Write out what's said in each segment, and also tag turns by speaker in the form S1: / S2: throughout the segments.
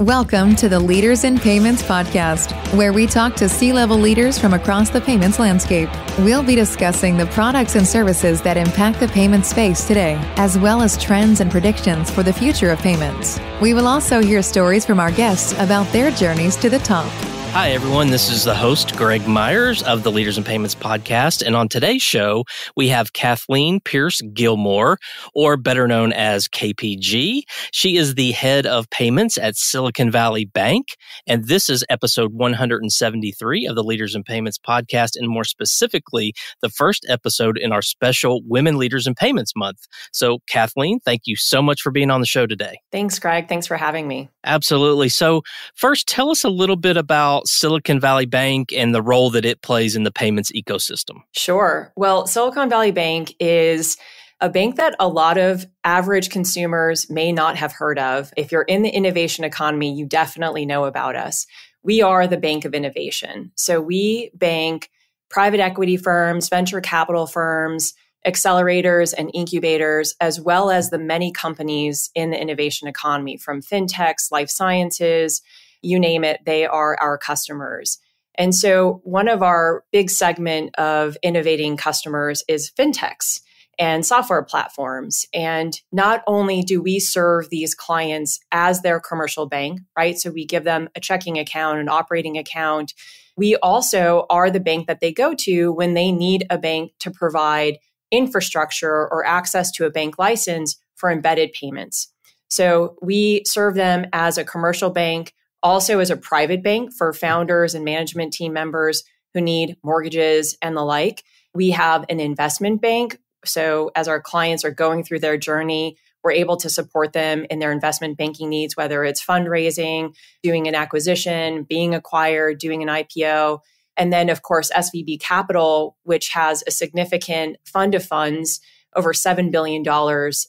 S1: Welcome to the Leaders in Payments podcast, where we talk to C level leaders from across the payments landscape. We'll be discussing the products and services that impact the payment space today, as well as trends and predictions for the future of payments. We will also hear stories from our guests about their journeys to the top.
S2: Hi, everyone. This is the host, Greg Myers of the Leaders in Payments podcast. And on today's show, we have Kathleen Pierce Gilmore, or better known as KPG. She is the head of payments at Silicon Valley Bank. And this is episode 173 of the Leaders in Payments podcast, and more specifically, the first episode in our special Women Leaders in Payments month. So, Kathleen, thank you so much for being on the show today.
S3: Thanks, Greg. Thanks for having me.
S2: Absolutely. So, first, tell us a little bit about Silicon Valley Bank and the role that it plays in the payments ecosystem?
S3: Sure. Well, Silicon Valley Bank is a bank that a lot of average consumers may not have heard of. If you're in the innovation economy, you definitely know about us. We are the bank of innovation. So we bank private equity firms, venture capital firms, accelerators and incubators, as well as the many companies in the innovation economy from fintechs, life sciences, you name it, they are our customers. And so one of our big segment of innovating customers is fintechs and software platforms. And not only do we serve these clients as their commercial bank, right? So we give them a checking account, an operating account. We also are the bank that they go to when they need a bank to provide infrastructure or access to a bank license for embedded payments. So we serve them as a commercial bank also as a private bank for founders and management team members who need mortgages and the like. We have an investment bank. So as our clients are going through their journey, we're able to support them in their investment banking needs, whether it's fundraising, doing an acquisition, being acquired, doing an IPO. And then, of course, SVB Capital, which has a significant fund of funds, over $7 billion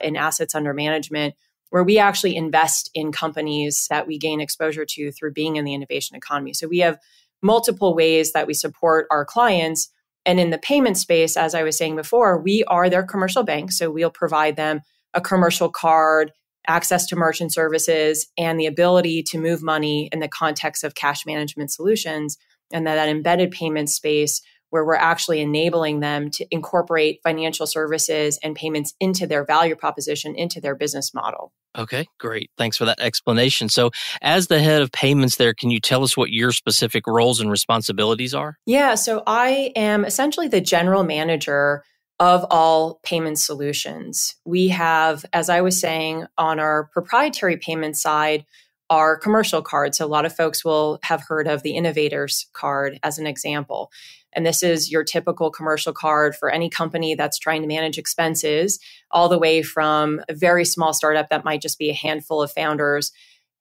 S3: in assets under management, where we actually invest in companies that we gain exposure to through being in the innovation economy. So we have multiple ways that we support our clients. And in the payment space, as I was saying before, we are their commercial bank. So we'll provide them a commercial card, access to merchant services, and the ability to move money in the context of cash management solutions. And that, that embedded payment space where we're actually enabling them to incorporate financial services and payments into their value proposition, into their business model.
S2: Okay, great. Thanks for that explanation. So, as the head of payments there, can you tell us what your specific roles and responsibilities are?
S3: Yeah, so I am essentially the general manager of all payment solutions. We have, as I was saying, on our proprietary payment side, our commercial cards. So a lot of folks will have heard of the Innovators card as an example. And this is your typical commercial card for any company that's trying to manage expenses, all the way from a very small startup that might just be a handful of founders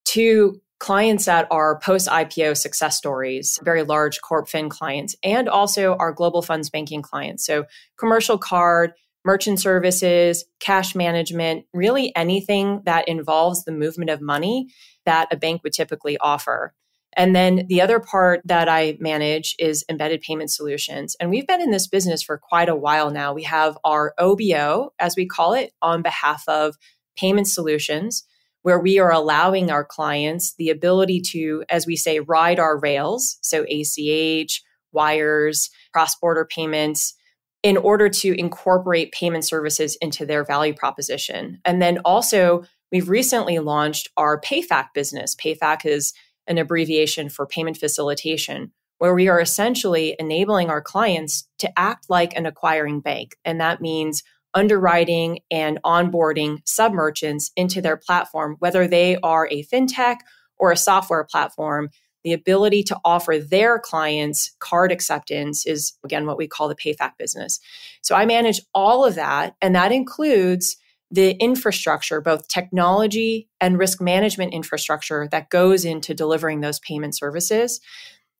S3: to clients that are post IPO success stories, very large corp fin clients, and also our global funds banking clients. So, commercial card, merchant services, cash management, really anything that involves the movement of money that a bank would typically offer. And then the other part that I manage is embedded payment solutions. And we've been in this business for quite a while now. We have our OBO, as we call it, on behalf of payment solutions, where we are allowing our clients the ability to, as we say, ride our rails. So ACH, wires, cross border payments in order to incorporate payment services into their value proposition. And then also, we've recently launched our PayFac business. PayFac is an abbreviation for payment facilitation, where we are essentially enabling our clients to act like an acquiring bank. And that means underwriting and onboarding sub merchants into their platform, whether they are a fintech or a software platform. The ability to offer their clients card acceptance is, again, what we call the PayFac business. So I manage all of that, and that includes the infrastructure, both technology and risk management infrastructure that goes into delivering those payment services.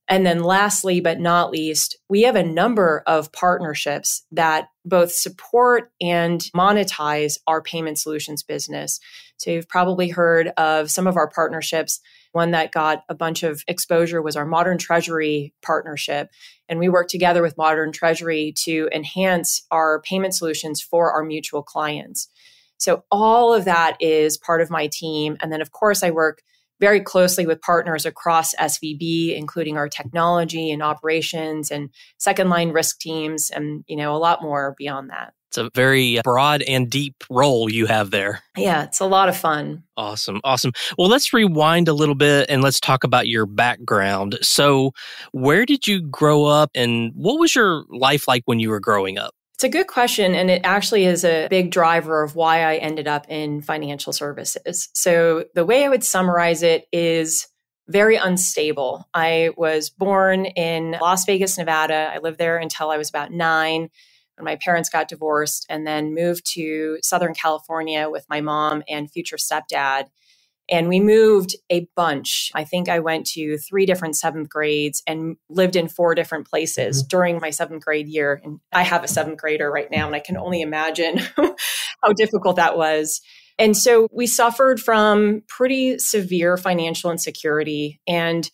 S3: And then, lastly, but not least, we have a number of partnerships that both support and monetize our payment solutions business. So, you've probably heard of some of our partnerships. One that got a bunch of exposure was our Modern Treasury partnership. And we work together with Modern Treasury to enhance our payment solutions for our mutual clients. So all of that is part of my team. And then, of course, I work very closely with partners across SVB, including our technology and operations and second line risk teams, and you know a lot more beyond that.
S2: It's a very broad and deep role you have there.
S3: Yeah, it's a lot of fun.
S2: Awesome. Awesome. Well, let's rewind a little bit and let's talk about your background. So, where did you grow up and what was your life like when you were growing up?
S3: It's a good question. And it actually is a big driver of why I ended up in financial services. So, the way I would summarize it is very unstable. I was born in Las Vegas, Nevada. I lived there until I was about nine when my parents got divorced and then moved to Southern California with my mom and future stepdad. And we moved a bunch. I think I went to three different seventh grades and lived in four different places mm-hmm. during my seventh grade year. And I have a seventh grader right now, and I can only imagine how difficult that was. And so we suffered from pretty severe financial insecurity. And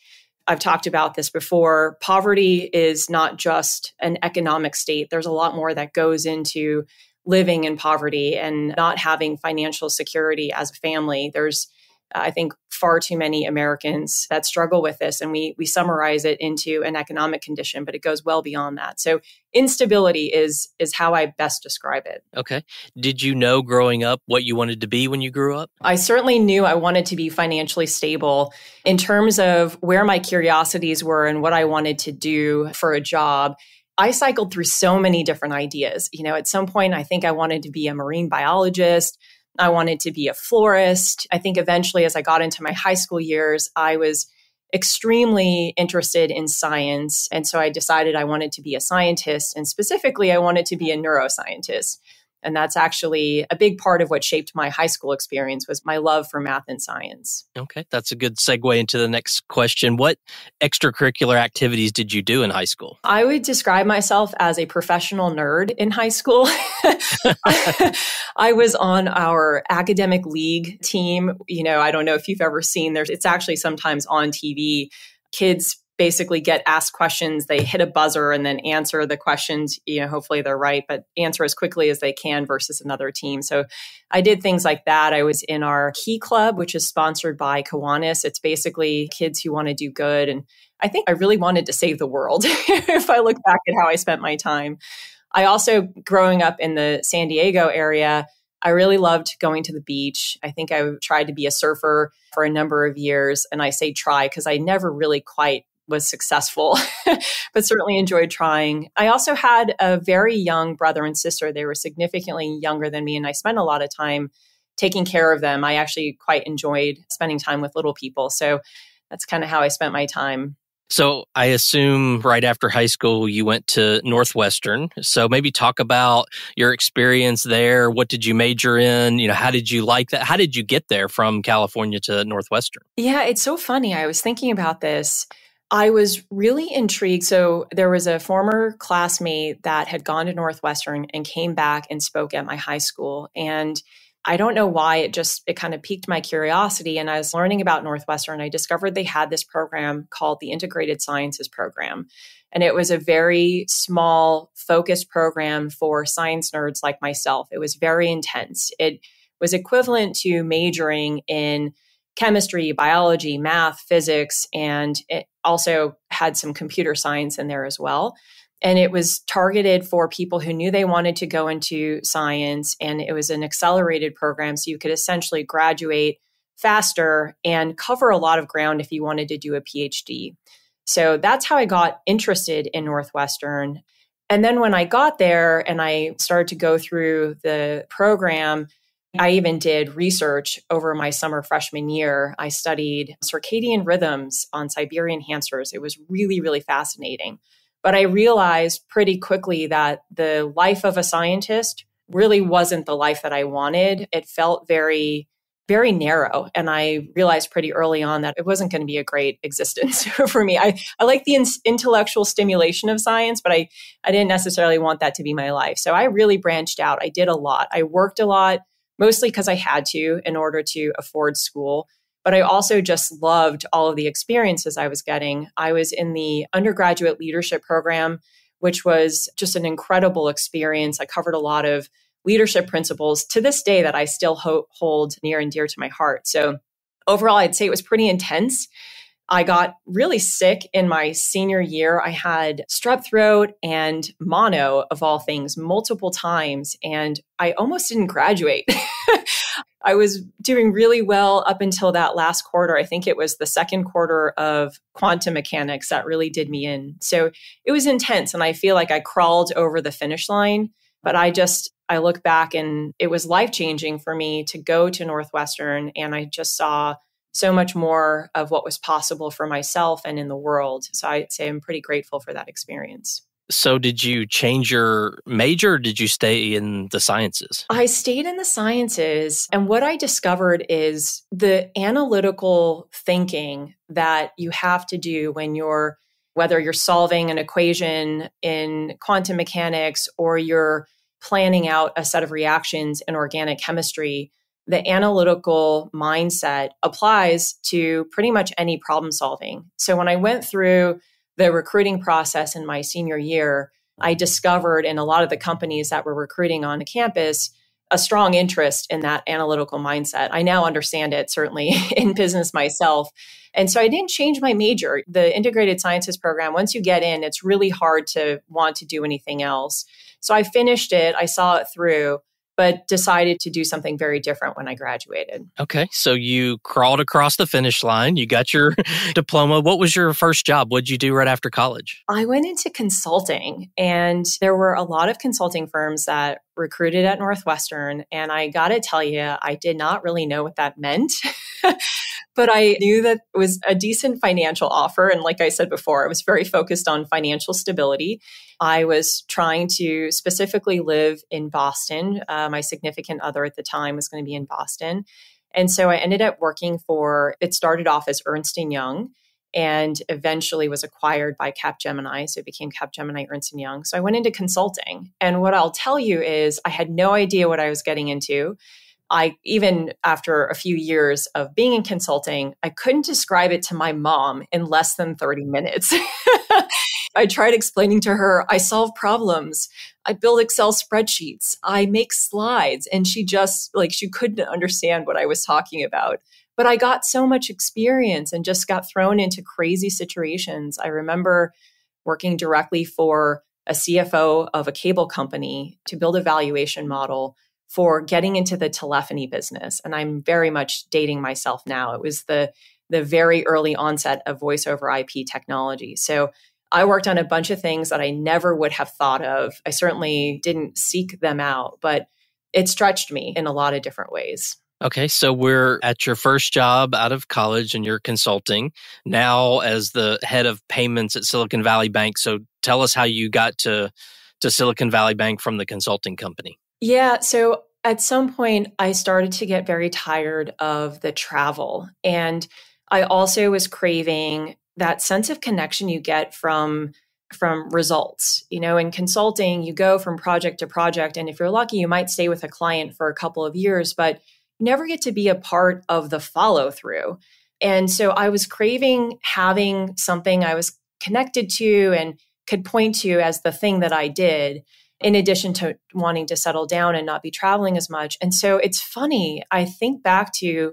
S3: I've talked about this before. Poverty is not just an economic state, there's a lot more that goes into living in poverty and not having financial security as a family. There's I think far too many Americans that struggle with this, and we we summarize it into an economic condition, but it goes well beyond that. So instability is is how I best describe it.
S2: Okay. Did you know growing up what you wanted to be when you grew up?
S3: I certainly knew I wanted to be financially stable. In terms of where my curiosities were and what I wanted to do for a job, I cycled through so many different ideas. You know, at some point, I think I wanted to be a marine biologist. I wanted to be a florist. I think eventually, as I got into my high school years, I was extremely interested in science. And so I decided I wanted to be a scientist. And specifically, I wanted to be a neuroscientist and that's actually a big part of what shaped my high school experience was my love for math and science.
S2: Okay that's a good segue into the next question. What extracurricular activities did you do in high school?
S3: I would describe myself as a professional nerd in high school. I was on our academic league team. You know i don't know if you've ever seen there's it's actually sometimes on tv kids basically get asked questions they hit a buzzer and then answer the questions you know hopefully they're right but answer as quickly as they can versus another team so i did things like that i was in our key club which is sponsored by kiwanis it's basically kids who want to do good and i think i really wanted to save the world if i look back at how i spent my time i also growing up in the san diego area I really loved going to the beach. I think I tried to be a surfer for a number of years. And I say try because I never really quite was successful, but certainly enjoyed trying. I also had a very young brother and sister. They were significantly younger than me, and I spent a lot of time taking care of them. I actually quite enjoyed spending time with little people. So that's kind of how I spent my time.
S2: So I assume right after high school you went to Northwestern. So maybe talk about your experience there. What did you major in? You know, how did you like that? How did you get there from California to Northwestern?
S3: Yeah, it's so funny. I was thinking about this. I was really intrigued. So there was a former classmate that had gone to Northwestern and came back and spoke at my high school. And I don't know why it just it kind of piqued my curiosity. And I was learning about Northwestern. I discovered they had this program called the Integrated Sciences program. And it was a very small focused program for science nerds like myself. It was very intense. It was equivalent to majoring in chemistry, biology, math, physics, and it also had some computer science in there as well. And it was targeted for people who knew they wanted to go into science. And it was an accelerated program. So you could essentially graduate faster and cover a lot of ground if you wanted to do a PhD. So that's how I got interested in Northwestern. And then when I got there and I started to go through the program, I even did research over my summer freshman year. I studied circadian rhythms on Siberian hamsters. It was really, really fascinating. But I realized pretty quickly that the life of a scientist really wasn't the life that I wanted. It felt very, very narrow. And I realized pretty early on that it wasn't going to be a great existence for me. I, I like the in- intellectual stimulation of science, but I, I didn't necessarily want that to be my life. So I really branched out. I did a lot. I worked a lot mostly because I had to in order to afford school. But I also just loved all of the experiences I was getting. I was in the undergraduate leadership program, which was just an incredible experience. I covered a lot of leadership principles to this day that I still ho- hold near and dear to my heart. So overall, I'd say it was pretty intense. I got really sick in my senior year. I had strep throat and mono, of all things, multiple times, and I almost didn't graduate. I was doing really well up until that last quarter. I think it was the second quarter of quantum mechanics that really did me in. So it was intense, and I feel like I crawled over the finish line. But I just, I look back and it was life changing for me to go to Northwestern, and I just saw so much more of what was possible for myself and in the world. So I'd say I'm pretty grateful for that experience.
S2: So, did you change your major did you stay in the sciences?
S3: I stayed in the sciences. And what I discovered is the analytical thinking that you have to do when you're, whether you're solving an equation in quantum mechanics or you're planning out a set of reactions in organic chemistry the analytical mindset applies to pretty much any problem solving. So when I went through the recruiting process in my senior year, I discovered in a lot of the companies that were recruiting on the campus a strong interest in that analytical mindset. I now understand it certainly in business myself. And so I didn't change my major. The integrated sciences program, once you get in, it's really hard to want to do anything else. So I finished it, I saw it through but decided to do something very different when I graduated.
S2: Okay. So you crawled across the finish line, you got your diploma. What was your first job? What did you do right after college?
S3: I went into consulting, and there were a lot of consulting firms that recruited at Northwestern. And I got to tell you, I did not really know what that meant. but I knew that it was a decent financial offer. And like I said before, I was very focused on financial stability. I was trying to specifically live in Boston. Uh, my significant other at the time was going to be in Boston. And so I ended up working for, it started off as Ernst & Young and eventually was acquired by Capgemini. So it became Capgemini Ernst & Young. So I went into consulting. And what I'll tell you is I had no idea what I was getting into. I even after a few years of being in consulting, I couldn't describe it to my mom in less than 30 minutes. I tried explaining to her, I solve problems. I build Excel spreadsheets. I make slides. And she just like she couldn't understand what I was talking about. But I got so much experience and just got thrown into crazy situations. I remember working directly for a CFO of a cable company to build a valuation model for getting into the telephony business. And I'm very much dating myself now. It was the the very early onset of voice over IP technology. So I worked on a bunch of things that I never would have thought of. I certainly didn't seek them out, but it stretched me in a lot of different ways.
S2: Okay, so we're at your first job out of college and you're consulting now as the head of payments at Silicon Valley Bank. So tell us how you got to to Silicon Valley Bank from the consulting company.
S3: Yeah. So at some point, I started to get very tired of the travel. And I also was craving that sense of connection you get from from results. You know, in consulting, you go from project to project and if you're lucky, you might stay with a client for a couple of years, but you never get to be a part of the follow through. And so I was craving having something I was connected to and could point to as the thing that I did in addition to wanting to settle down and not be traveling as much. And so it's funny. I think back to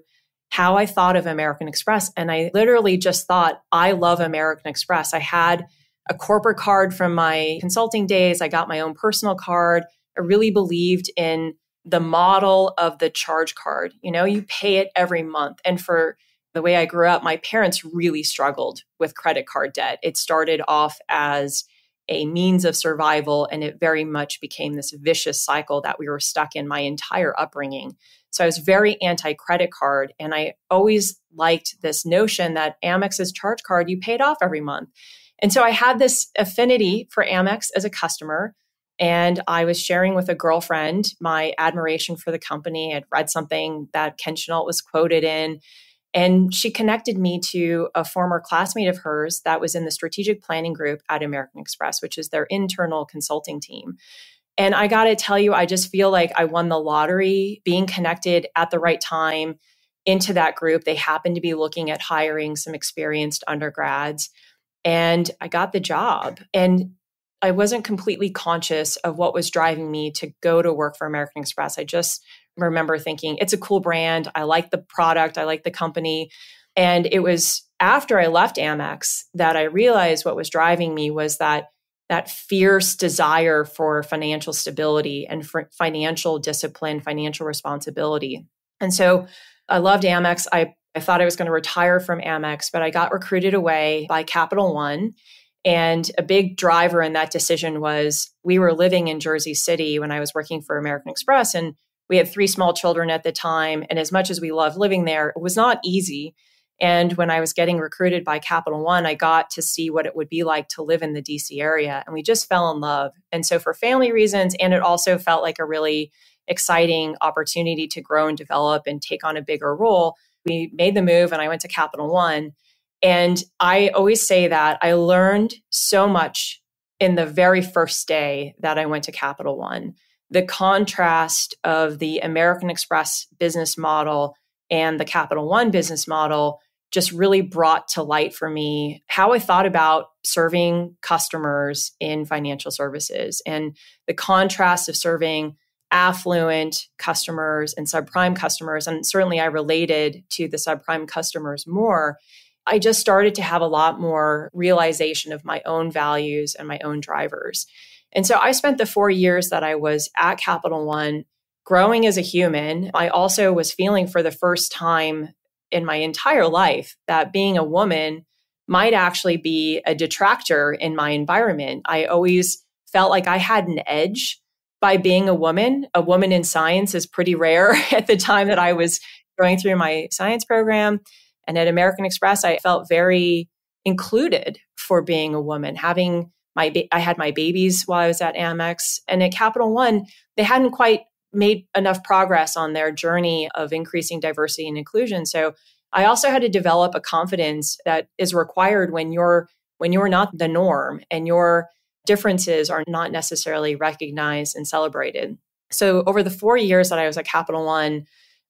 S3: how I thought of American Express, and I literally just thought, I love American Express. I had a corporate card from my consulting days, I got my own personal card. I really believed in the model of the charge card. You know, you pay it every month. And for the way I grew up, my parents really struggled with credit card debt. It started off as a means of survival. And it very much became this vicious cycle that we were stuck in my entire upbringing. So I was very anti credit card. And I always liked this notion that Amex's charge card, you paid off every month. And so I had this affinity for Amex as a customer. And I was sharing with a girlfriend my admiration for the company. I'd read something that Ken Chenault was quoted in. And she connected me to a former classmate of hers that was in the strategic planning group at American Express, which is their internal consulting team. And I got to tell you, I just feel like I won the lottery being connected at the right time into that group. They happened to be looking at hiring some experienced undergrads. And I got the job. And I wasn't completely conscious of what was driving me to go to work for American Express. I just remember thinking, it's a cool brand. I like the product, I like the company. And it was after I left Amex that I realized what was driving me was that that fierce desire for financial stability and financial discipline, financial responsibility. And so I loved Amex. I, I thought I was going to retire from Amex, but I got recruited away by Capital One. And a big driver in that decision was we were living in Jersey City when I was working for American Express, and we had three small children at the time. And as much as we loved living there, it was not easy and when I was getting recruited by Capital One, I got to see what it would be like to live in the DC area. And we just fell in love. And so, for family reasons, and it also felt like a really exciting opportunity to grow and develop and take on a bigger role, we made the move and I went to Capital One. And I always say that I learned so much in the very first day that I went to Capital One. The contrast of the American Express business model and the Capital One business model just really brought to light for me how I thought about serving customers in financial services and the contrast of serving affluent customers and subprime customers. And certainly I related to the subprime customers more. I just started to have a lot more realization of my own values and my own drivers. And so I spent the four years that I was at Capital One growing as a human. I also was feeling for the first time in my entire life that being a woman might actually be a detractor in my environment. I always felt like I had an edge by being a woman. A woman in science is pretty rare at the time that I was going through my science program. And at American Express, I felt very included for being a woman, having my ba- I had my babies while I was at Amex and at Capital One, they hadn't quite made enough progress on their journey of increasing diversity and inclusion. So I also had to develop a confidence that is required when you're when you're not the norm and your differences are not necessarily recognized and celebrated. So over the 4 years that I was at Capital One,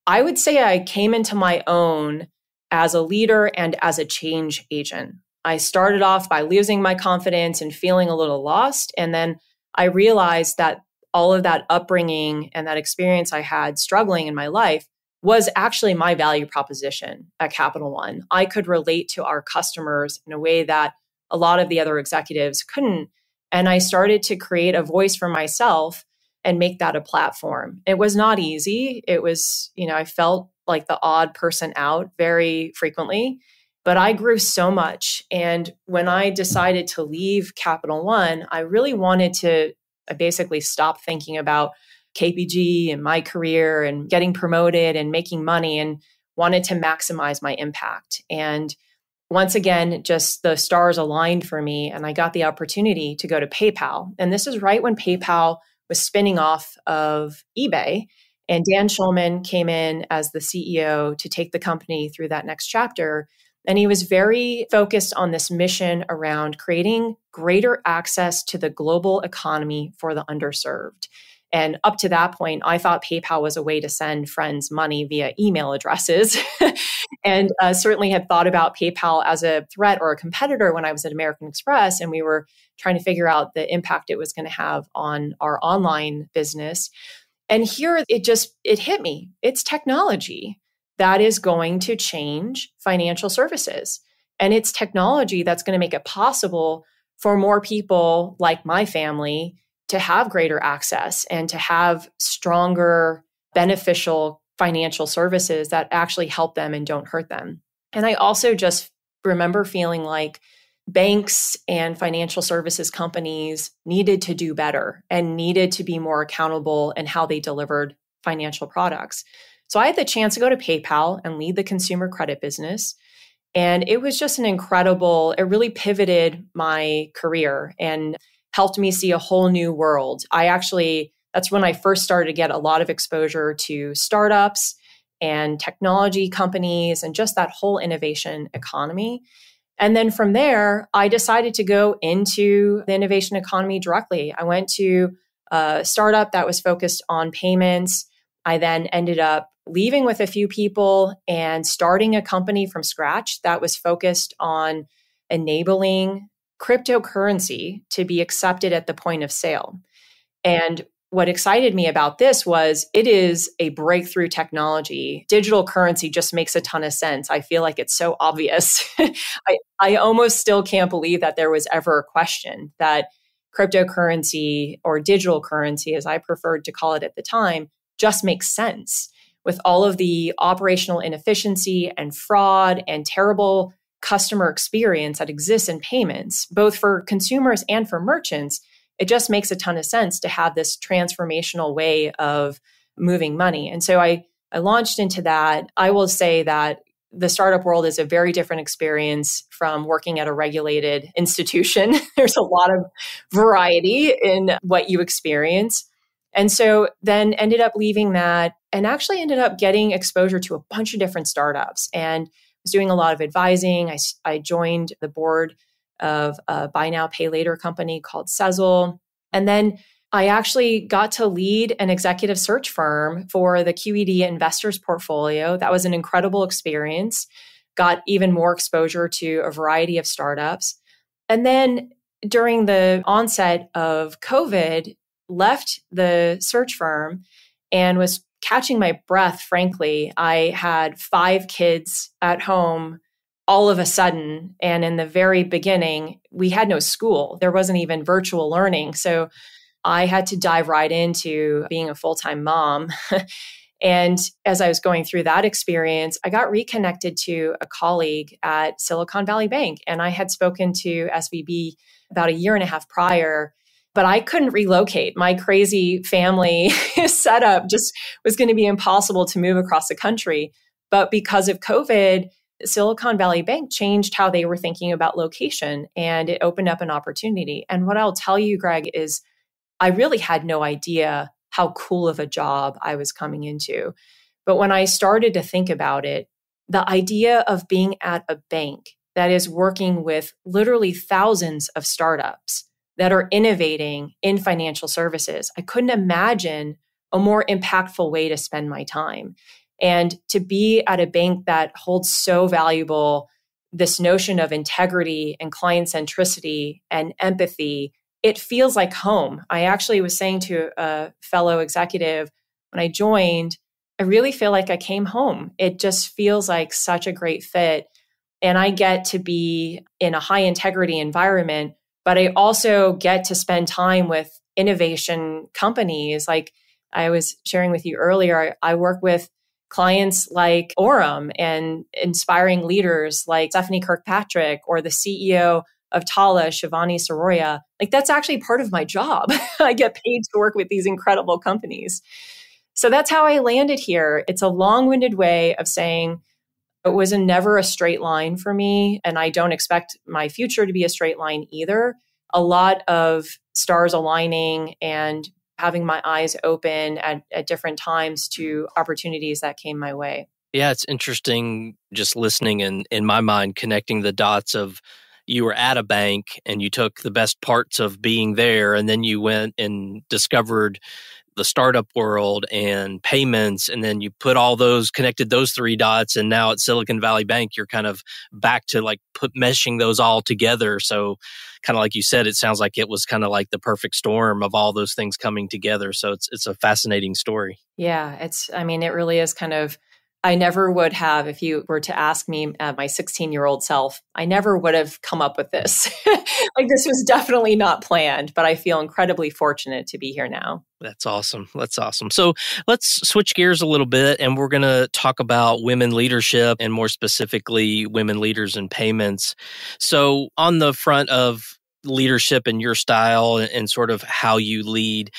S3: I would say I came into my own as a leader and as a change agent. I started off by losing my confidence and feeling a little lost and then I realized that all of that upbringing and that experience I had struggling in my life was actually my value proposition at Capital One. I could relate to our customers in a way that a lot of the other executives couldn't. And I started to create a voice for myself and make that a platform. It was not easy. It was, you know, I felt like the odd person out very frequently, but I grew so much. And when I decided to leave Capital One, I really wanted to basically stop thinking about KPG and my career and getting promoted and making money and wanted to maximize my impact. And once again, just the stars aligned for me, and I got the opportunity to go to PayPal. And this is right when PayPal was spinning off of eBay. And Dan Schulman came in as the CEO to take the company through that next chapter. And he was very focused on this mission around creating greater access to the global economy for the underserved. And up to that point, I thought PayPal was a way to send friends money via email addresses. and uh, certainly had thought about PayPal as a threat or a competitor when I was at American Express. And we were trying to figure out the impact it was going to have on our online business. And here it just it hit me. It's technology that is going to change financial services. And it's technology that's going to make it possible for more people like my family to have greater access and to have stronger, beneficial financial services that actually help them and don't hurt them. And I also just remember feeling like banks and financial services companies needed to do better and needed to be more accountable in how they delivered financial products. So I had the chance to go to PayPal and lead the consumer credit business. And it was just an incredible, it really pivoted my career and helped me see a whole new world. I actually, that's when I first started to get a lot of exposure to startups and technology companies and just that whole innovation economy. And then from there, I decided to go into the innovation economy directly. I went to a startup that was focused on payments. I then ended up leaving with a few people and starting a company from scratch that was focused on enabling cryptocurrency to be accepted at the point of sale. And what excited me about this was it is a breakthrough technology. Digital currency just makes a ton of sense. I feel like it's so obvious. I, I almost still can't believe that there was ever a question that cryptocurrency or digital currency, as I preferred to call it at the time, just makes sense with all of the operational inefficiency and fraud and terrible customer experience that exists in payments, both for consumers and for merchants it just makes a ton of sense to have this transformational way of moving money. And so I, I launched into that. I will say that the startup world is a very different experience from working at a regulated institution. There's a lot of variety in what you experience. And so then ended up leaving that and actually ended up getting exposure to a bunch of different startups and was doing a lot of advising. I, I joined the board of a buy now, pay later company called Sezzle. And then I actually got to lead an executive search firm for the QED investors portfolio. That was an incredible experience. Got even more exposure to a variety of startups. And then during the onset of COVID, left the search firm and was catching my breath, frankly. I had five kids at home all of a sudden. And in the very beginning, we had no school, there wasn't even virtual learning. So I had to dive right into being a full time mom. and as I was going through that experience, I got reconnected to a colleague at Silicon Valley Bank. And I had spoken to SVB about a year and a half prior but I couldn't relocate. My crazy family setup just was going to be impossible to move across the country. But because of COVID, Silicon Valley Bank changed how they were thinking about location and it opened up an opportunity. And what I'll tell you, Greg, is I really had no idea how cool of a job I was coming into. But when I started to think about it, the idea of being at a bank that is working with literally thousands of startups that are innovating in financial services, I couldn't imagine a more impactful way to spend my time. And to be at a bank that holds so valuable this notion of integrity and client centricity and empathy, it feels like home. I actually was saying to a fellow executive when I joined, I really feel like I came home. It just feels like such a great fit. And I get to be in a high integrity environment, but I also get to spend time with innovation companies. Like I was sharing with you earlier, I work with clients like Aurum and inspiring leaders like Stephanie Kirkpatrick or the CEO of Tala, Shivani Siroya. Like that's actually part of my job. I get paid to work with these incredible companies. So that's how I landed here. It's a long-winded way of saying it was a never a straight line for me and I don't expect my future to be a straight line either. A lot of stars aligning and having my eyes open at, at different times to opportunities that came my way.
S2: Yeah, it's interesting just listening and in my mind connecting the dots of you were at a bank and you took the best parts of being there and then you went and discovered the startup world and payments and then you put all those connected those three dots and now at silicon valley bank you're kind of back to like put meshing those all together. So kind of like you said it sounds like it was kind of like the perfect storm of all those things coming together. So it's it's a fascinating story.
S3: Yeah it's i mean it really is kind of I never would have, if you were to ask me, uh, my 16 year old self, I never would have come up with this. like, this was definitely not planned, but I feel incredibly fortunate to be here now.
S2: That's awesome. That's awesome. So let's switch gears a little bit and we're going to talk about women leadership and more specifically, women leaders in payments. So, on the front of leadership and your style and sort of how you lead,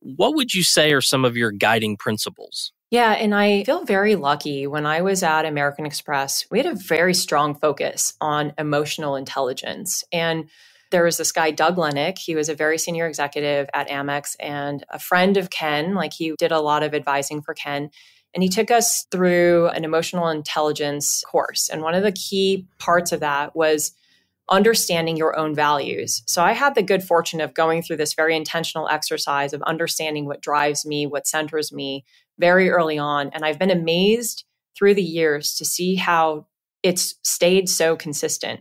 S2: what would you say are some of your guiding principles?
S3: Yeah, and I feel very lucky. When I was at American Express, we had a very strong focus on emotional intelligence. And there was this guy, Doug Lennick. He was a very senior executive at Amex and a friend of Ken. Like he did a lot of advising for Ken. And he took us through an emotional intelligence course. And one of the key parts of that was understanding your own values. So I had the good fortune of going through this very intentional exercise of understanding what drives me, what centers me, very early on. And I've been amazed through the years to see how it's stayed so consistent.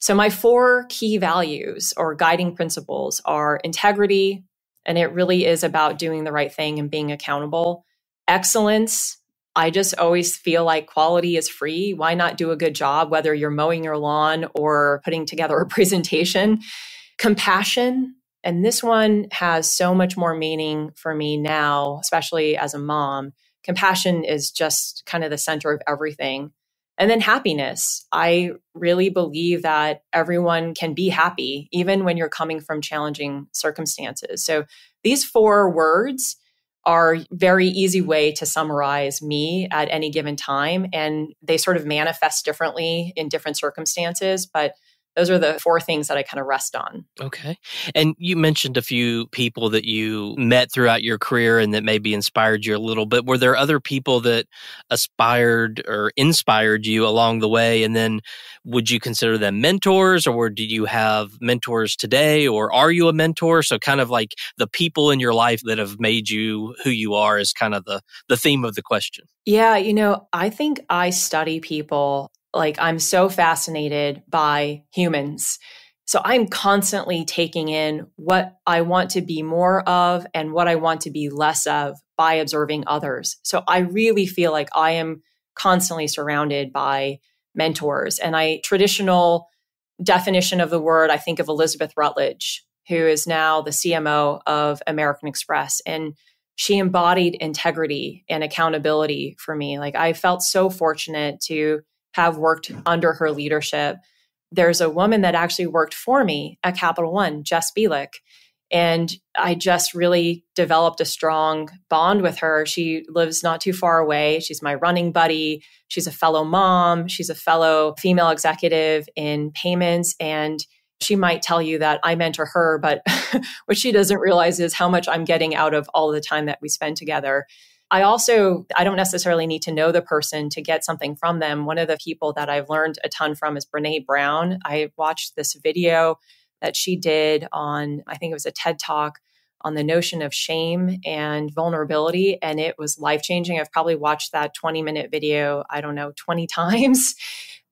S3: So, my four key values or guiding principles are integrity, And it really is about doing the right thing and being accountable. Excellence, I just always feel like quality is free. Why not do a good job, whether you're mowing your lawn or putting together a presentation? Compassion, and this one has so much more meaning for me now, especially as a mom. Compassion is just kind of the center of everything. And then happiness. I really believe that everyone can be happy, even when you're coming from challenging circumstances. So these four words are very easy way to summarize me at any given time and they sort of manifest differently in different circumstances but those are the four things that I kind of rest on.
S2: Okay. And you mentioned a few people that you met throughout your career and that maybe inspired you a little bit. Were there other people that aspired or inspired you along the way? And then would you consider them mentors or do you have mentors today or are you a mentor? So kind of like the people in your life that have made you who you are is kind of the, the theme of the question.
S3: Yeah. You know, I think I study people like I'm so fascinated by humans. So I'm constantly taking in what I want to be more of and what I want to be less of by observing others. So I really feel like I am constantly surrounded by mentors. And I traditional definition of the word, I think of Elizabeth Rutledge, who is now the CMO of American Express. And she embodied integrity and accountability for me. Like I felt so fortunate to have worked under her leadership. There's a woman that actually worked for me at Capital One, Jess Bielek. And I just really developed a strong bond with her. She lives not too far away. She's my running buddy. She's a fellow mom. She's a fellow female executive in payments. And she might tell you that I mentor her, but what she doesn't realize is how much I'm getting out of all the time that we spend together. I also I don't necessarily need to know the person to get something from them. One of the people that I've learned a ton from is Brene Brown. I watched this video that she did on I think it was a TED Talk on the notion of shame and vulnerability and it was life-changing. I've probably watched that 20-minute video, I don't know, 20 times.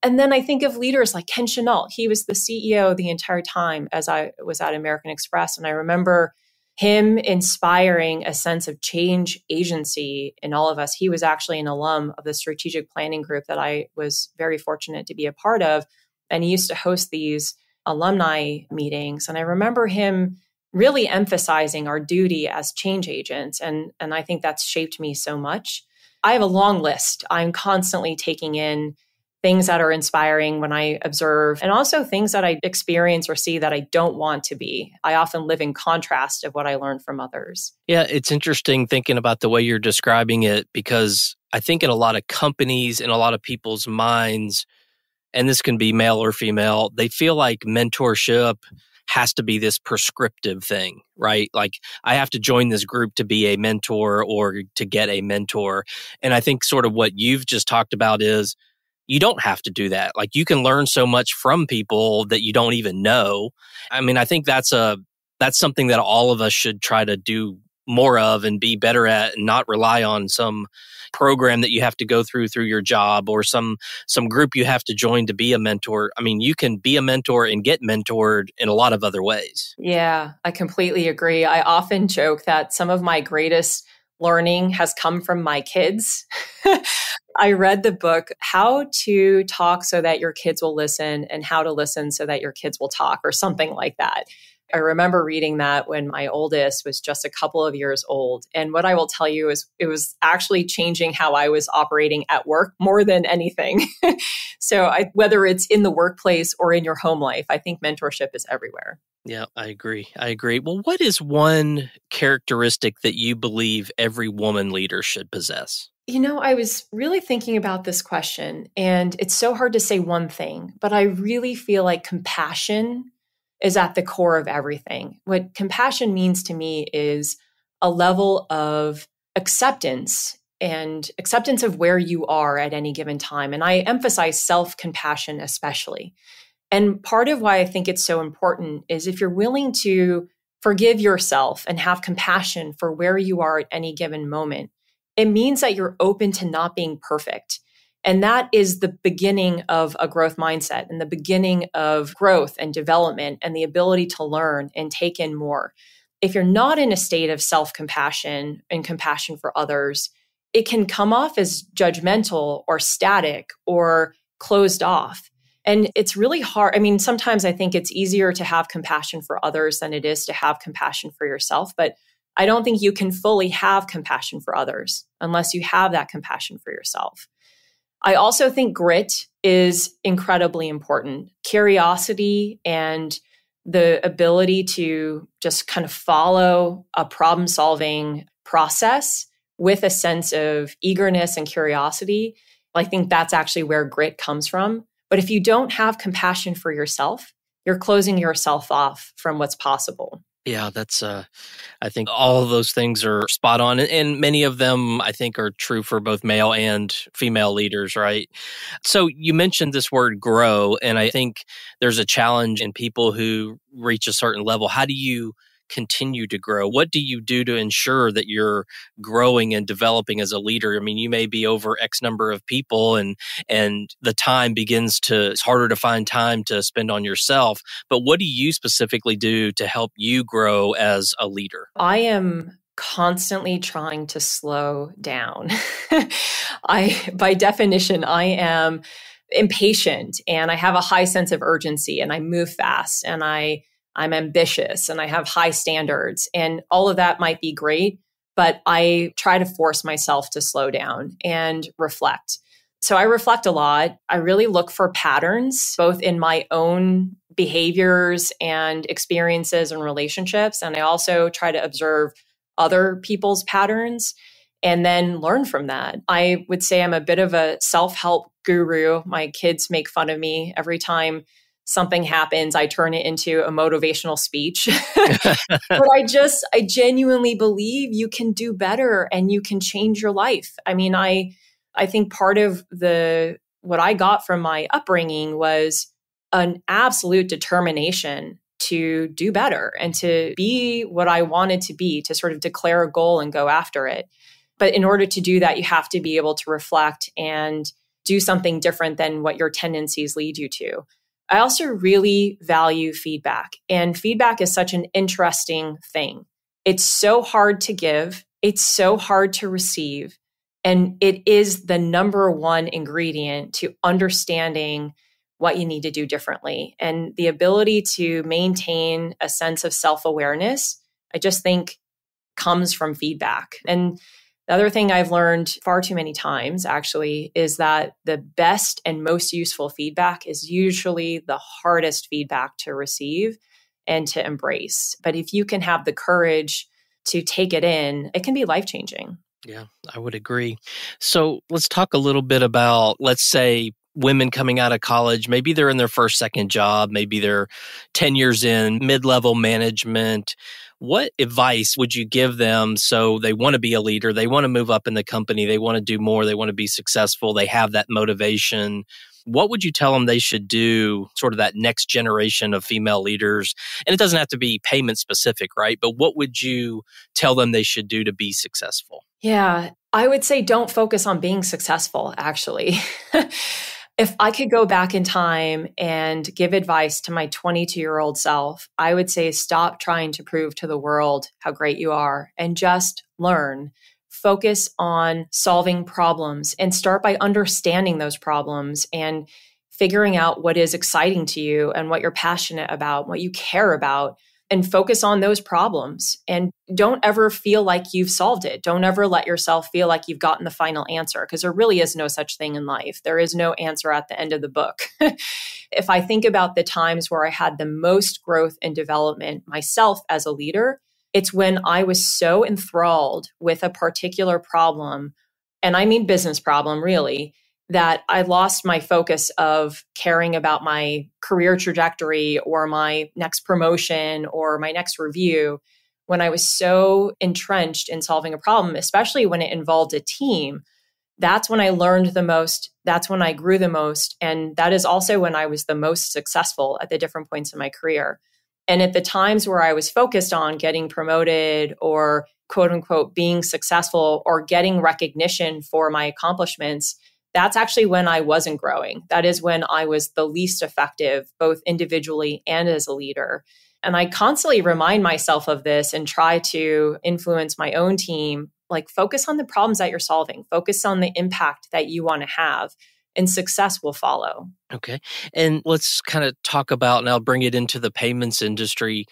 S3: And then I think of leaders like Ken Chenault. He was the CEO the entire time as I was at American Express and I remember him inspiring a sense of change agency in all of us. He was actually an alum of the strategic planning group that I was very fortunate to be a part of. And he used to host these alumni meetings. And I remember him really emphasizing our duty as change agents. And, and I think that's shaped me so much. I have a long list. I'm constantly taking in things that are inspiring when I observe, and also things that I experience or see that I don't want to be. I often live in contrast of what I learn from others.
S2: Yeah, it's interesting thinking about the way you're describing it because I think in a lot of companies, in a lot of people's minds, and this can be male or female, they feel like mentorship has to be this prescriptive thing, right? Like I have to join this group to be a mentor or to get a mentor. And I think sort of what you've just talked about is you don't have to do that. Like you can learn so much from people that you don't even know. I mean, I think that's a that's something that all of us should try to do more of and be better at and not rely on some program that you have to go through through your job or some some group you have to join to be a mentor. I mean, you can be a mentor and get mentored in a lot of other ways.
S3: Yeah, I completely agree. I often joke that some of my greatest learning has come from my kids. I read the book, How to Talk So That Your Kids Will Listen and How to Listen So That Your Kids Will Talk, or something like that. I remember reading that when my oldest was just a couple of years old. And what I will tell you is it was actually changing how I was operating at work more than anything. so, I, whether it's in the workplace or in your home life, I think mentorship is everywhere.
S2: Yeah, I agree. I agree. Well, what is one characteristic that you believe every woman leader should possess?
S3: You know, I was really thinking about this question, and it's so hard to say one thing, but I really feel like compassion is at the core of everything. What compassion means to me is a level of acceptance and acceptance of where you are at any given time. And I emphasize self compassion, especially. And part of why I think it's so important is if you're willing to forgive yourself and have compassion for where you are at any given moment, it means that you're open to not being perfect. And that is the beginning of a growth mindset and the beginning of growth and development and the ability to learn and take in more. if you're not in a state of self compassion and compassion for others, it can come off as judgmental or static or closed off. And it's really hard. I mean, sometimes I think it's easier to have compassion for others than it is to have compassion for yourself. But I don't think you can fully have compassion for others unless you have that compassion for yourself. I also think grit is incredibly important. Curiosity and the ability to just kind of follow a problem solving process with a sense of eagerness and curiosity. I think that's actually where grit comes from. But if you don't have compassion for yourself, you're closing yourself off from what's possible.
S2: Yeah, that's uh I think all of those things are spot on and, many of them I think are true for both male and female leaders, right? So you mentioned this word grow and I think there's a challenge in people who reach a certain level. How do you continue to grow? What do you do to ensure that you're growing and developing as a leader? I mean, you may be over X number of people and and the time begins to it's harder to find time to spend on yourself. But what do you specifically do to help you grow as a leader?
S3: I am constantly trying to slow down. I by definition I am impatient and I have a high sense of urgency and I move fast and I I'm ambitious and I have high standards. And all of that might be great, but I try to force myself to slow down and reflect. So I reflect a lot. I really look for patterns, both in my own behaviors and experiences and relationships. And I also try to observe other people's patterns and then learn from that. I would say I'm a bit of a self help guru. My kids make fun of me every time something happens, I turn it into a motivational speech. but I just, I genuinely believe you can do better and you can change your life. I mean, I, I think part of the, what I got from my upbringing was an absolute determination to do better and to be what I wanted to be, to sort of declare a goal and go after it. But in order to do that, you have to be able to reflect and do something different than what your tendencies lead you to. I also really value feedback, and feedback is such an interesting thing. It's so hard to give, it's so hard to receive, and it is the number one ingredient to understanding what you need to do differently. And the ability to maintain a sense of self awareness, I just think comes from feedback. And the other thing I've learned far too many times, actually, is that the best and most useful feedback is usually the hardest feedback to receive and to embrace. But if you can have the courage to take it in, it can be life changing.
S2: Yeah, I would agree. So let's talk a little bit about, let's say, women coming out of college. Maybe they're in their first, second job. Maybe they're 10 years in mid level management what advice would you give them so they want to be a leader, they want to move up in the company, they want to do more, they want to be successful, they have that motivation? What would you tell them they should do, sort of that next generation of female leaders? And it doesn't have to be payment specific, right? But what would you tell them they should do to be successful?
S3: Yeah, I would say don't focus on being successful, actually. If I could go back in time and give advice to my 22 year old self, I would say stop trying to prove to the world how great you are and just learn. Focus on solving problems and start by understanding those problems and figuring out what is exciting to you and what you're passionate about, what you care about and focus on those problems and don't ever feel like you've solved it. Don't ever let yourself feel like you've gotten the final answer because there really is no such thing in life. There is no answer at the end of the book. if I think about the times where I had the most growth and development myself as a leader, it's when I was so enthralled with a particular problem, and I mean business problem really, that I lost my focus of caring about my career trajectory or my next promotion or my next review when I was so entrenched in solving a problem, especially when it involved a team. That's when I learned the most. That's when I grew the most. And that is also when I was the most successful at the different points in my career. And at the times where I was focused on getting promoted or quote unquote being successful or getting recognition for my accomplishments, that's actually when I wasn't growing. That is when I was the least effective, both individually and as a leader. And I constantly remind myself of this and try to influence my own team. Like, focus on the problems that you're solving, focus on the impact that you want to have, and success will follow.
S2: Okay. And let's kind of talk about, and I'll bring it into the payments industry.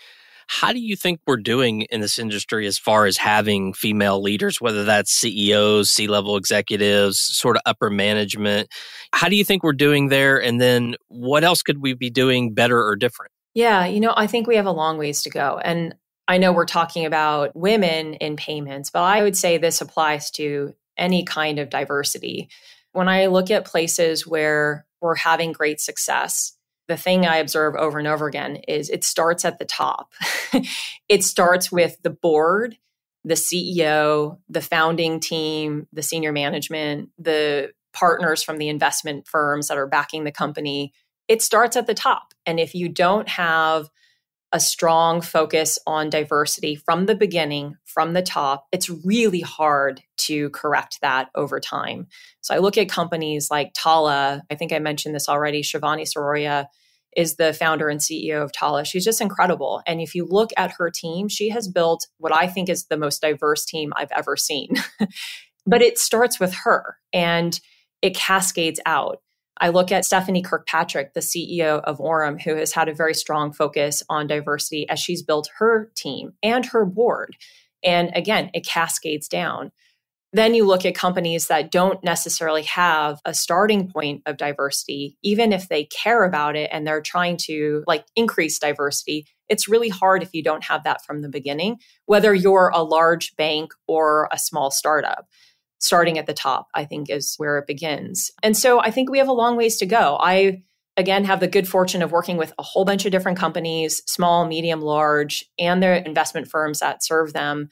S2: How do you think we're doing in this industry as far as having female leaders, whether that's CEOs, C level executives, sort of upper management? How do you think we're doing there? And then what else could we be doing better or different?
S3: Yeah, you know, I think we have a long ways to go. And I know we're talking about women in payments, but I would say this applies to any kind of diversity. When I look at places where we're having great success, the thing I observe over and over again is it starts at the top. it starts with the board, the CEO, the founding team, the senior management, the partners from the investment firms that are backing the company. It starts at the top. And if you don't have a strong focus on diversity from the beginning, from the top, it's really hard to correct that over time. So I look at companies like Tala. I think I mentioned this already. Shivani Siroya is the founder and CEO of Tala. She's just incredible. And if you look at her team, she has built what I think is the most diverse team I've ever seen. but it starts with her and it cascades out. I look at Stephanie Kirkpatrick, the CEO of Aurum, who has had a very strong focus on diversity as she's built her team and her board. And again, it cascades down. Then you look at companies that don't necessarily have a starting point of diversity, even if they care about it and they're trying to like increase diversity. It's really hard if you don't have that from the beginning, whether you're a large bank or a small startup starting at the top, I think is where it begins. And so I think we have a long ways to go. I, again, have the good fortune of working with a whole bunch of different companies, small, medium, large, and their investment firms that serve them.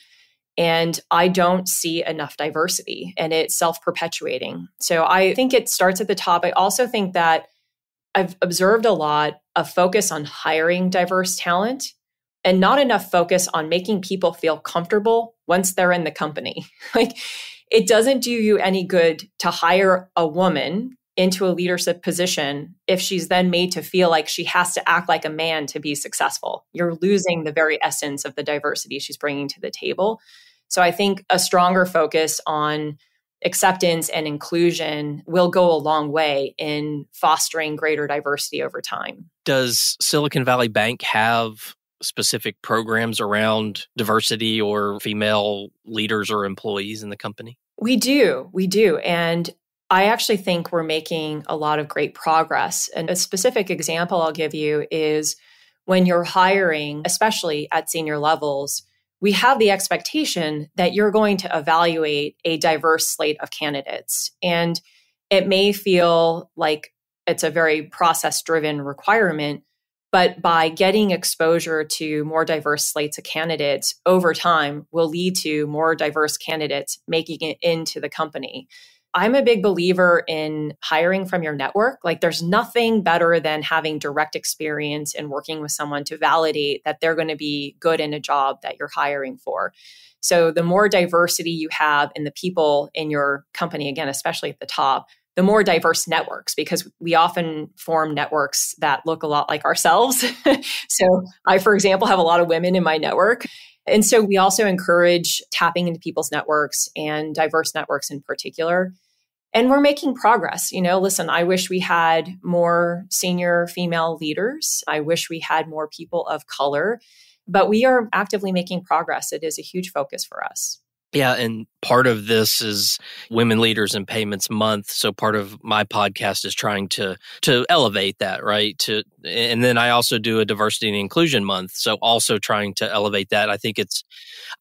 S3: And I don't see enough diversity and it's self perpetuating. So I think it starts at the top. I also think that I've observed a lot of focus on hiring diverse talent and not enough focus on making people feel comfortable once they're in the company. like it doesn't do you any good to hire a woman into a leadership position if she's then made to feel like she has to act like a man to be successful. You're losing the very essence of the diversity she's bringing to the table. So I think a stronger focus on acceptance and inclusion will go a long way in fostering greater diversity over time.
S2: Does Silicon Valley Bank have specific programs around diversity or female leaders or employees in the company?
S3: We do. We do. And I actually think we're making a lot of great progress. And a specific example I'll give you is when you're hiring, especially at senior levels, we have the expectation that you're going to evaluate a diverse slate of candidates. And it may feel like it's a very process driven requirement, but by getting exposure to more diverse slates of candidates over time will lead to more diverse candidates making it into the company. I'm a big believer in hiring from your network. Like, there's nothing better than having direct experience and working with someone to validate that they're going to be good in a job that you're hiring for. So, the more diversity you have in the people in your company, again, especially at the top, the more diverse networks because we often form networks that look a lot like ourselves. so, I, for example, have a lot of women in my network. And so, we also encourage tapping into people's networks and diverse networks in particular. And we're making progress. You know, listen, I wish we had more senior female leaders. I wish we had more people of color, but we are actively making progress. It is a huge focus for us.
S2: Yeah, and part of this is Women Leaders and Payments Month. So part of my podcast is trying to to elevate that, right? To and then I also do a diversity and inclusion month. So also trying to elevate that. I think it's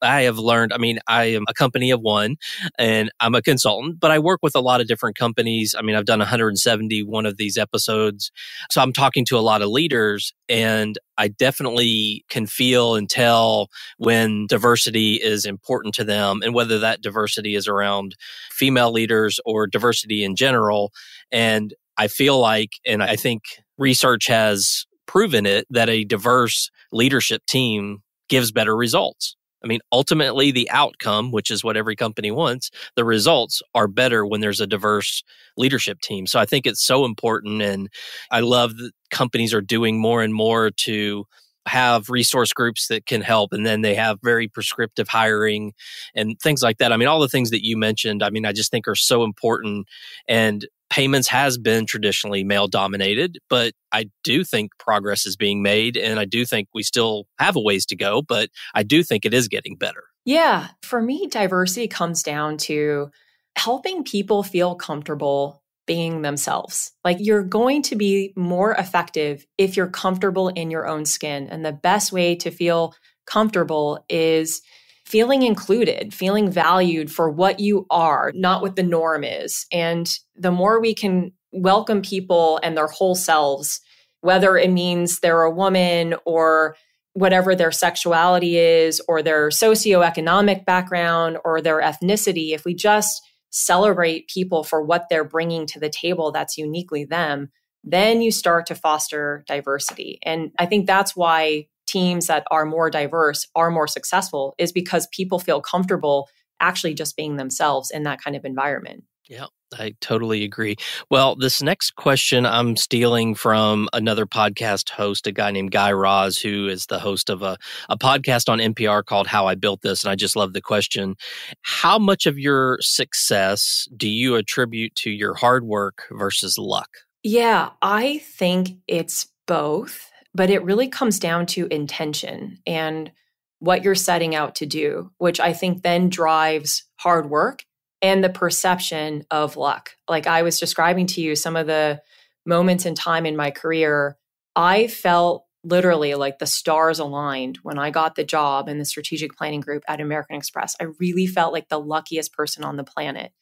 S2: I have learned, I mean, I am a company of one and I'm a consultant, but I work with a lot of different companies. I mean, I've done 171 of these episodes. So I'm talking to a lot of leaders and I definitely can feel and tell when diversity is important to them and whether that diversity is around female leaders or diversity in general. And I feel like, and I think research has proven it, that a diverse leadership team gives better results. I mean, ultimately, the outcome, which is what every company wants, the results are better when there's a diverse leadership team. So I think it's so important. And I love that companies are doing more and more to have resource groups that can help and then they have very prescriptive hiring and things like that. I mean, all the things that you mentioned, I mean, I just think are so important and payments has been traditionally male dominated, but I do think progress is being made and I do think we still have a ways to go, but I do think it is getting better.
S3: Yeah, for me diversity comes down to helping people feel comfortable being themselves. Like you're going to be more effective if you're comfortable in your own skin. And the best way to feel comfortable is feeling included, feeling valued for what you are, not what the norm is. And the more we can welcome people and their whole selves, whether it means they're a woman or whatever their sexuality is or their socioeconomic background or their ethnicity, if we just celebrate people for what they're bringing to the table that's uniquely them, then you start to foster diversity. And I think that's why teams that are more diverse are more successful is because people feel comfortable actually just being themselves in that kind of environment.
S2: Yeah, I totally agree. Well, this next question I'm stealing from another podcast host, a guy named Guy Raz, who is the host of a, a podcast on NPR called How I Built This. And I just love the question. How much of your success do you attribute to your hard work versus luck?
S3: Yeah, I think it's both, but it really comes down to intention and what you're setting out to do, which I think then drives hard work and the perception of luck. Like I was describing to you some of the moments in time in my career, I felt literally like the stars aligned when I got the job in the strategic planning group at American Express. I really felt like the luckiest person on the planet.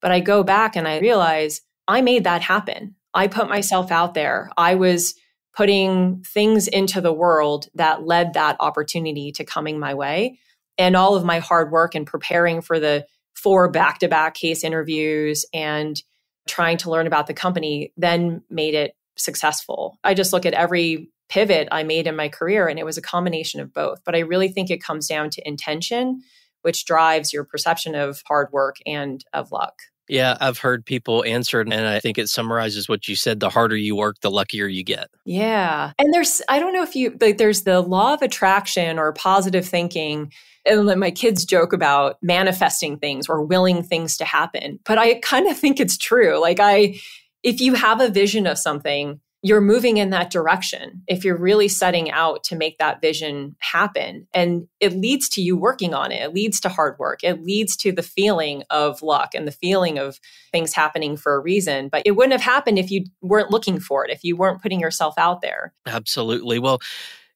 S3: But I go back and I realize I made that happen. I put myself out there. I was putting things into the world that led that opportunity to coming my way. And all of my hard work and preparing for the four back to back case interviews and trying to learn about the company then made it successful. I just look at every pivot I made in my career and it was a combination of both. But I really think it comes down to intention, which drives your perception of hard work and of luck.
S2: Yeah, I've heard people answer and I think it summarizes what you said. The harder you work, the luckier you get.
S3: Yeah. And there's, I don't know if you, like, there's the law of attraction or positive thinking and my kids joke about manifesting things or willing things to happen. But I kind of think it's true. Like I if you have a vision of something, you're moving in that direction. If you're really setting out to make that vision happen and it leads to you working on it. It leads to hard work. It leads to the feeling of luck and the feeling of things happening for a reason, but it wouldn't have happened if you weren't looking for it, if you weren't putting yourself out there.
S2: Absolutely. Well,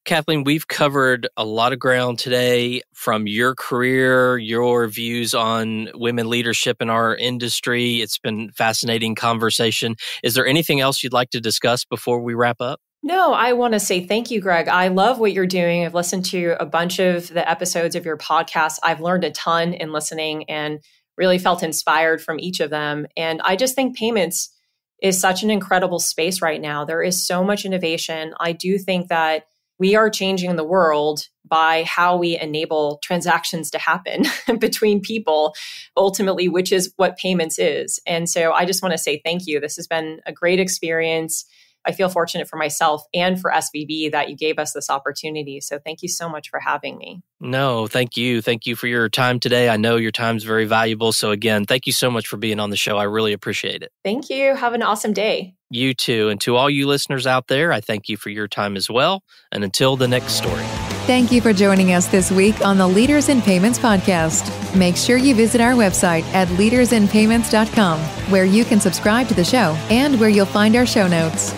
S2: Kathleen, we've covered a lot of ground today from your career, your views on women leadership in our industry. It's been fascinating conversation. Is there anything else you'd like to discuss before we wrap up?
S3: No, I want to say thank you, Greg. I love what you're doing. I've listened to a bunch of the episodes of your podcast. I've learned a ton in listening and really felt inspired from each of them. And I just think payments is such an incredible space right now. There is so much innovation. I do think that we are changing the world by how we enable transactions to happen between people, ultimately, which is what payments is. And so I just want to say thank you. This has been a great experience. I feel fortunate for myself and for SVB that you gave us this opportunity. So thank you so much for having me.
S2: No, thank you. Thank you for your time today. I know your time's very valuable. So again, thank you so much for being on the show. I really appreciate it.
S3: Thank you. Have an awesome day.
S2: You too. And to all you listeners out there, I thank you for your time as well. And until the next story.
S1: Thank you for joining us this week on the Leaders in Payments podcast. Make sure you visit our website at leadersinpayments.com, where you can subscribe to the show and where you'll find our show notes.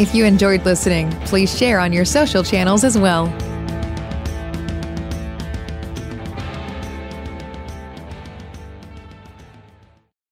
S1: If you enjoyed listening, please share on your social channels as well.